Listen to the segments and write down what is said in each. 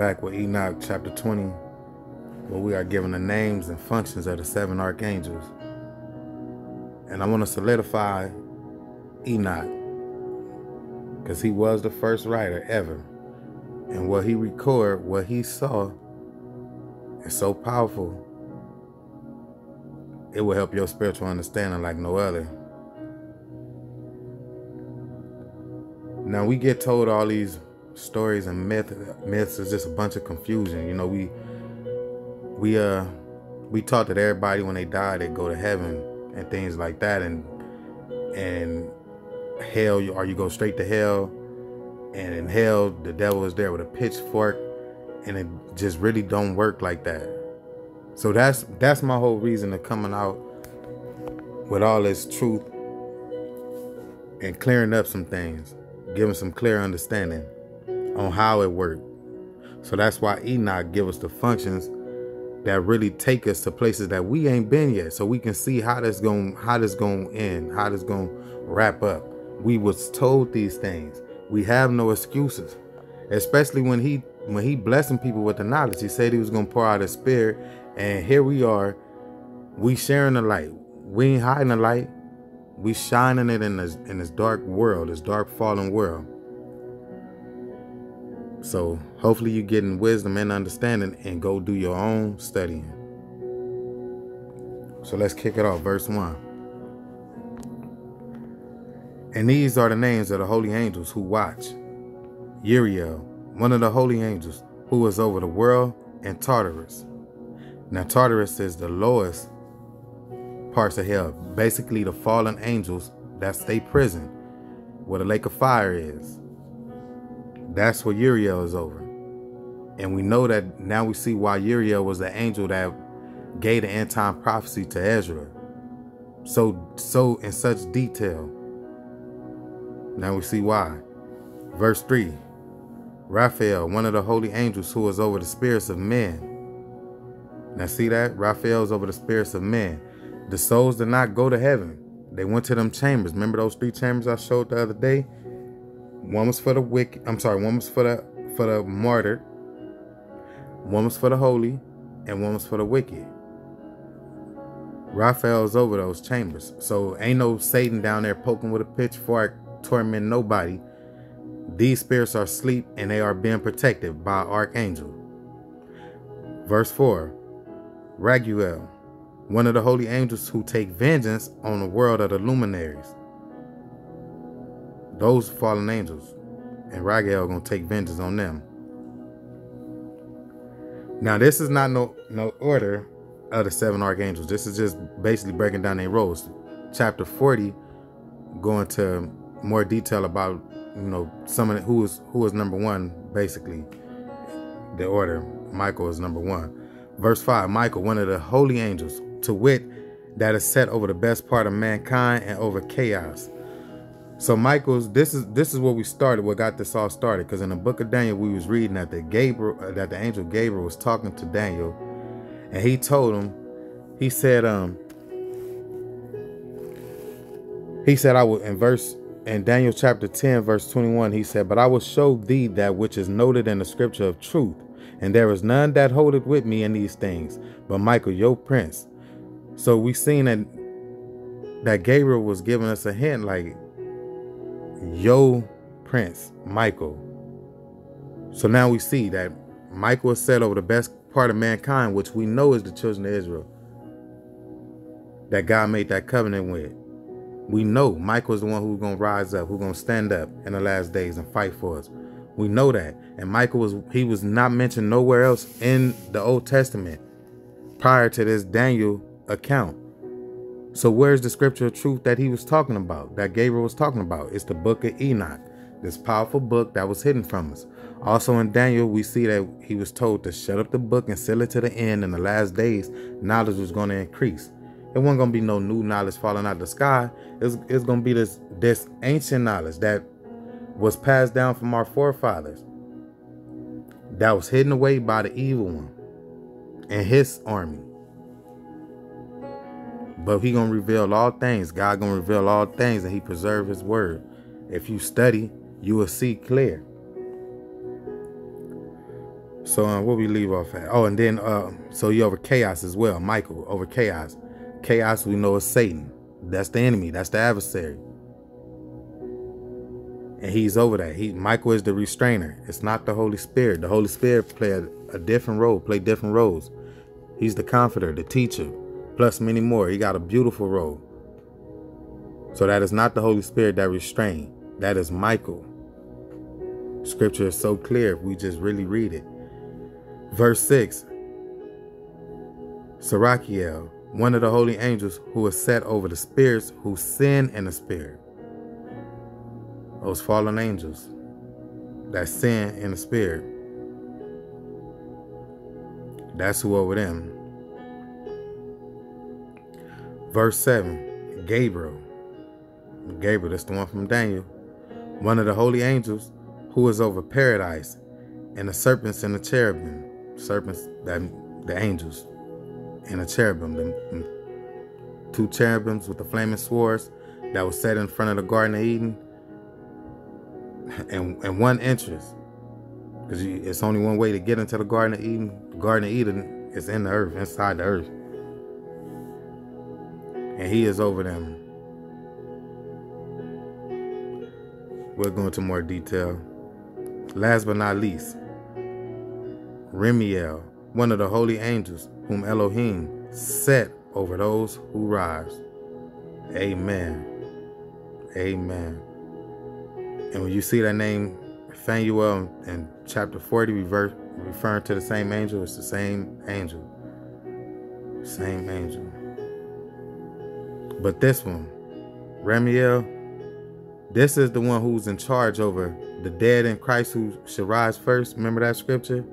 back with Enoch chapter 20, where we are given the names and functions of the seven archangels. And I want to solidify Enoch because he was the first writer ever. And what he recorded, what he saw, is so powerful. It will help your spiritual understanding like no other. Now we get told all these stories and myth, myths is just a bunch of confusion. You know, we we uh we taught that everybody when they die they go to heaven and things like that, and and hell or you go straight to hell, and in hell the devil is there with a pitchfork, and it just really don't work like that. So that's that's my whole reason of coming out with all this truth and clearing up some things, giving some clear understanding on how it worked. So that's why Enoch give us the functions that really take us to places that we ain't been yet. So we can see how this going how this going end, how this going wrap up. We was told these things. We have no excuses. Especially when he when he blessing people with the knowledge. He said he was going to pour out his spirit and here we are. We sharing the light. We ain't hiding the light. We shining it in this in this dark world, this dark fallen world. So hopefully you're getting wisdom and understanding and go do your own studying. So let's kick it off. Verse 1. And these are the names of the holy angels who watch. Uriel, one of the holy angels, who is over the world, and Tartarus. Now Tartarus is the lowest parts of hell. Basically the fallen angels that stay prison, where the lake of fire is. That's what Uriel is over. And we know that now we see why Uriel was the angel that gave the end time prophecy to Ezra. So, so in such detail. Now we see why. Verse 3 Raphael, one of the holy angels who is over the spirits of men. Now see that? Raphael is over the spirits of men. The souls did not go to heaven. They went to them chambers. Remember those three chambers I showed the other day? One was for the wicked. I'm sorry. One was for the for the martyred. One was for the holy, and one was for the wicked. Raphael's over those chambers, so ain't no Satan down there poking with a pitchfork, torment nobody. These spirits are asleep and they are being protected by archangel. Verse 4 Raguel, one of the holy angels who take vengeance on the world of the luminaries those fallen angels, and Raguel gonna take vengeance on them. Now, this is not no no order of the seven archangels. This is just basically breaking down their roles. Chapter 40, going to more detail about you know some of who is who is number one, basically. The order. Michael is number one. Verse 5, Michael, one of the holy angels, to wit, that is set over the best part of mankind and over chaos so Michael's this is this is what we started, what got this all started. Because in the book of Daniel, we was reading that the Gabriel uh, that the angel Gabriel was talking to Daniel, and he told him, he said, um, he said, I will in verse in Daniel chapter 10, verse 21, he said, But I will show thee that which is noted in the scripture of truth, and there is none that holdeth with me in these things, but Michael, your prince. So we seen that that Gabriel was giving us a hint, like Yo Prince Michael. So now we see that Michael is set over the best part of mankind, which we know is the children of Israel. That God made that covenant with. We know Michael is the one who's going to rise up, who's going to stand up in the last days and fight for us. We know that. And Michael was he was not mentioned nowhere else in the Old Testament prior to this Daniel account. So where's the scripture of truth that he was talking about, that Gabriel was talking about? It's the book of Enoch, this powerful book that was hidden from us. Also in Daniel, we see that he was told to shut up the book and seal it to the end. In the last days, knowledge was going to increase. It wasn't going to be no new knowledge falling out of the sky. It's, it's going to be this, this ancient knowledge that was passed down from our forefathers that was hidden away by the evil one and his army. But he gonna reveal all things. God gonna reveal all things and he preserve his word. If you study, you will see clear. So uh, what we leave off at? Oh, and then uh, so you over chaos as well, Michael over chaos. Chaos we know is Satan. That's the enemy. That's the adversary. And he's over that. He Michael is the restrainer. It's not the Holy Spirit. The Holy Spirit play a, a different role. Play different roles. He's the comforter, the teacher, plus many more. He got a beautiful role. So that is not the Holy Spirit that restrain. That is Michael. Scripture is so clear if we just really read it. Verse 6 Sarakiel, one of the holy angels who is set over the spirits who sin in the spirit. Those fallen angels that sin in the spirit. That's who over them. Verse 7 Gabriel. Gabriel, that's the one from Daniel. One of the holy angels who is over paradise and the serpents and the cherubim. Serpents, that the angels and the cherubim. The, two cherubims with the flaming swords that was set in front of the Garden of Eden. And, and one entrance. Because it's only one way to get into the Garden of Eden. The Garden of Eden is in the earth, inside the earth. And he is over them. We'll go into more detail. Last but not least, Remiel, one of the holy angels whom Elohim set over those who rise. Amen. Amen. And when you see that name, Phanuel, in chapter 40, reverse, referring to the same angel, it's the same angel. Same angel. But this one, Ramiel, this is the one who's in charge over the dead in Christ who should rise first. Remember that scripture?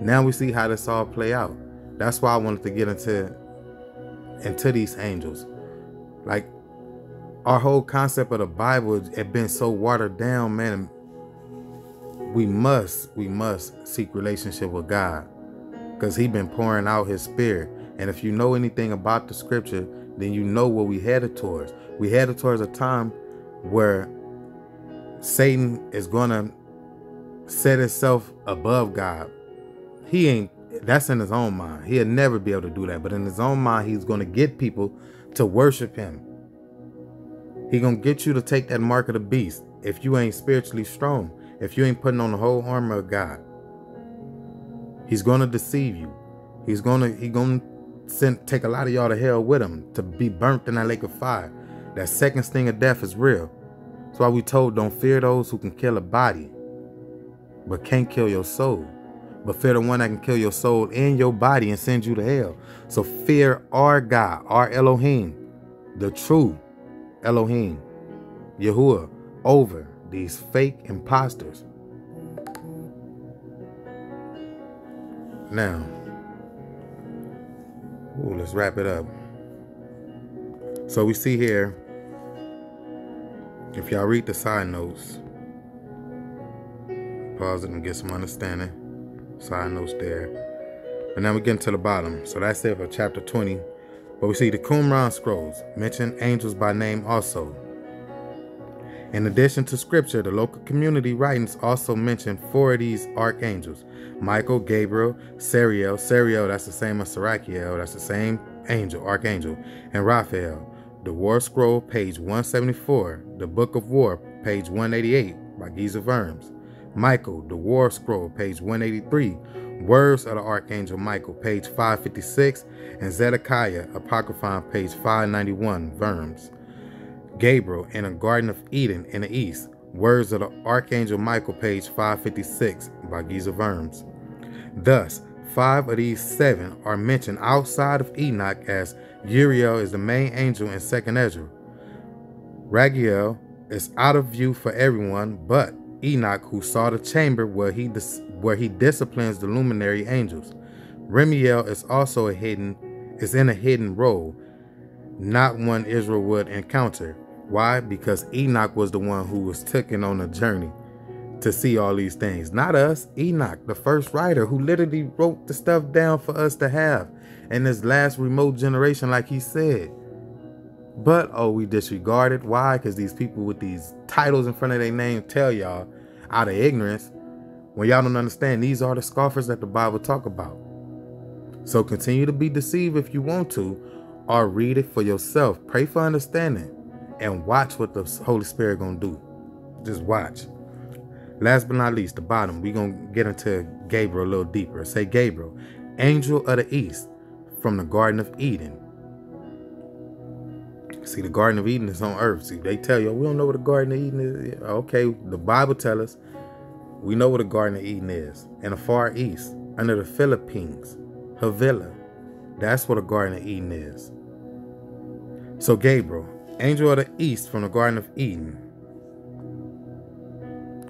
Now we see how this all play out. That's why I wanted to get into into these angels. Like our whole concept of the Bible had been so watered down, man. We must, we must seek relationship with God. Because He been pouring out his spirit. And if you know anything about the scripture, then you know what we headed towards. We headed towards a time where Satan is to set himself above God. He ain't, that's in his own mind. He'll never be able to do that. But in his own mind, he's to get people to worship him. He to get you to take that mark of the beast if you ain't spiritually strong, if you ain't putting on the whole armor of God. He's to deceive you. He's to, he to send, take a lot of y'all to hell with him to be burnt in that lake of fire. That second sting of death is real. That's why we told don't fear those who can kill a body, but can't kill your soul. But fear the one that can kill your soul and your body and send you to hell. So fear our God, our Elohim, the true Elohim, Yahuwah, over these fake imposters. Now, ooh, let's wrap it up. So we see here if y'all read the side notes, pause it and get some understanding. Side notes there. And now we get into the bottom. So that's it for chapter 20. But we see the Qumran scrolls mention angels by name also. In addition to scripture, the local community writings also mention four of these archangels Michael, Gabriel, Sariel. Sariel, that's the same as Sarakiel, that's the same angel, archangel, and Raphael. The War Scroll, page 174. The Book of War, page 188, by Geza Vermes. Michael, The War Scroll, page 183. Words of the Archangel Michael, page 556. And Zedekiah, Apocryphon, page 591, Vermes. Gabriel, in a Garden of Eden in the East. Words of the Archangel Michael, page 556, by Geza Vermes. Thus, five of these seven are mentioned outside of Enoch as Uriel is the main angel in 2nd Ezra. Raguel is out of view for everyone but Enoch, who saw the chamber where he where he disciplines the luminary angels. Remiel is also a hidden is in a hidden role, not one Israel would encounter. Why? Because Enoch was the one who was taken on a journey to see all these things. Not us, Enoch, the first writer who literally wrote the stuff down for us to have in this last remote generation, like he said. But oh, we disregard it. Why? Because these people with these titles in front of their name tell y'all out of ignorance. When y'all don't understand, these are the scoffers that the Bible talk about. So continue to be deceived if you want to, or read it for yourself. Pray for understanding and watch what the Holy Spirit gonna do. Just watch. Last but not least, the bottom, we gonna get into Gabriel a little deeper. Say Gabriel, angel of the east from the Garden of Eden. See, the Garden of Eden is on earth. See, they tell you, we don't know what the Garden of Eden is. Okay, the Bible tell us we know what the Garden of Eden is. In the far east, under the Philippines, Havilah. That's what the Garden of Eden is. So Gabriel, angel of the east from the Garden of Eden.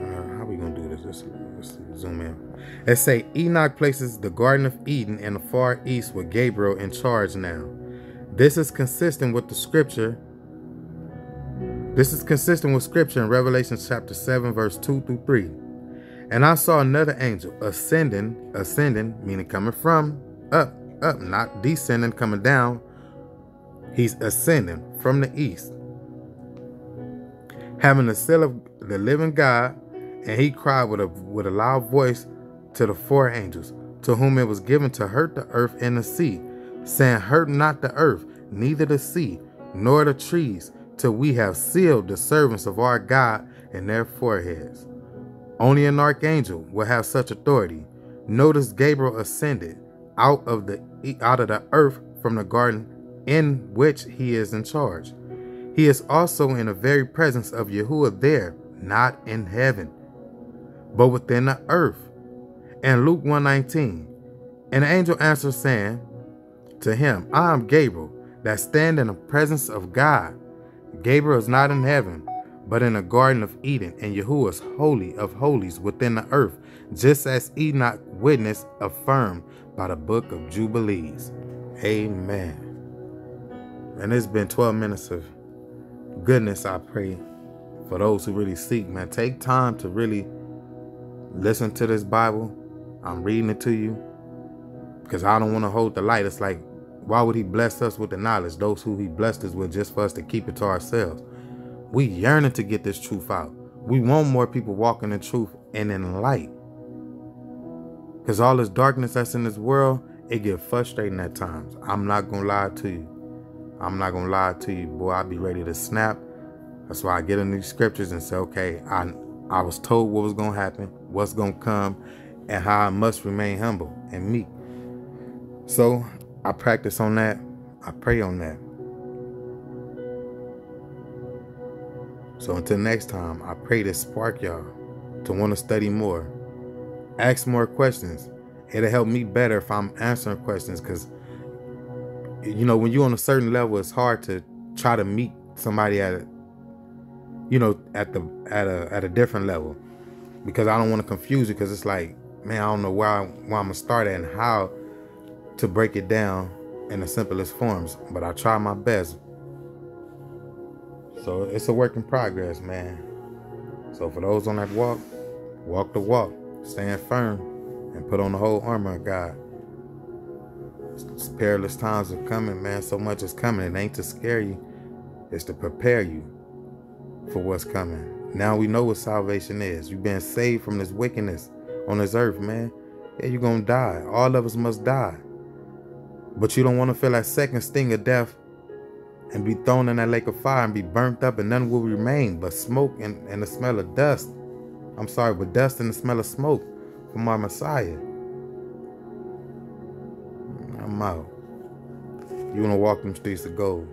Uh, how we gonna do this? Let's, let's zoom in. Let's say Enoch places the Garden of Eden in the far east with Gabriel in charge now. This is consistent with the scripture. This is consistent with scripture in Revelation chapter 7, verse 2 through 3. And I saw another angel ascending, ascending, meaning coming from up, up, not descending, coming down. He's ascending from the east, having the seal of the living God, and he cried with a with a loud voice to the four angels, to whom it was given to hurt the earth and the sea, saying, Hurt not the earth, neither the sea, nor the trees, till we have sealed the servants of our God in their foreheads. Only an archangel will have such authority. Notice Gabriel ascended out of the out of the earth from the garden in which he is in charge. He is also in the very presence of Yahuwah there, not in heaven, but within the earth. And Luke 119. And the angel answered, saying to him, I am Gabriel, that stand in the presence of God. Gabriel is not in heaven, but in the Garden of Eden, and Yahuwah is holy of holies within the earth, just as Enoch witness affirmed by the book of Jubilees. Amen. And it's been 12 minutes of goodness, I pray, for those who really seek, man. Take time to really listen to this Bible I'm reading it to you because I don't want to hold the light. It's like, why would he bless us with the knowledge? Those who he blessed us with just for us to keep it to ourselves. We yearning to get this truth out. We want more people walking in truth and in light. Because all this darkness that's in this world, it get frustrating at times. I'm not going to lie to you. I'm not to lie to you. Boy, I'd be ready to snap. That's why I get in these scriptures and say, okay, I, I was told what was to happen, what's to come, and how I must remain humble and meek. So I practice on that. I pray on that. So until next time, I pray to spark y'all to want to study more. Ask more questions. It'll help me better if I'm answering questions because, you know, when you're on a certain level, it's hard to try to meet somebody at, a, you know, at the at a at a different level because I don't want to confuse you because it's like man, I don't know where, I, where I'm gonna start at and how to break it down in the simplest forms, but I try my best. So it's a work in progress, man. So for those on that walk, walk the walk, stand firm, and put on the whole armor of God. Perilous times are coming, man. So much is coming. It ain't to scare you, it's to prepare you for what's coming. Now we know what salvation is. You've been saved from this wickedness on this earth, man. Yeah, you're gonna die. All of us must die. But you don't want to feel that second sting of death and be thrown in that lake of fire and be burnt up and none will remain but smoke and, and the smell of dust. I'm sorry, but dust and the smell of smoke from our Messiah. Out. You want to walk them streets of gold.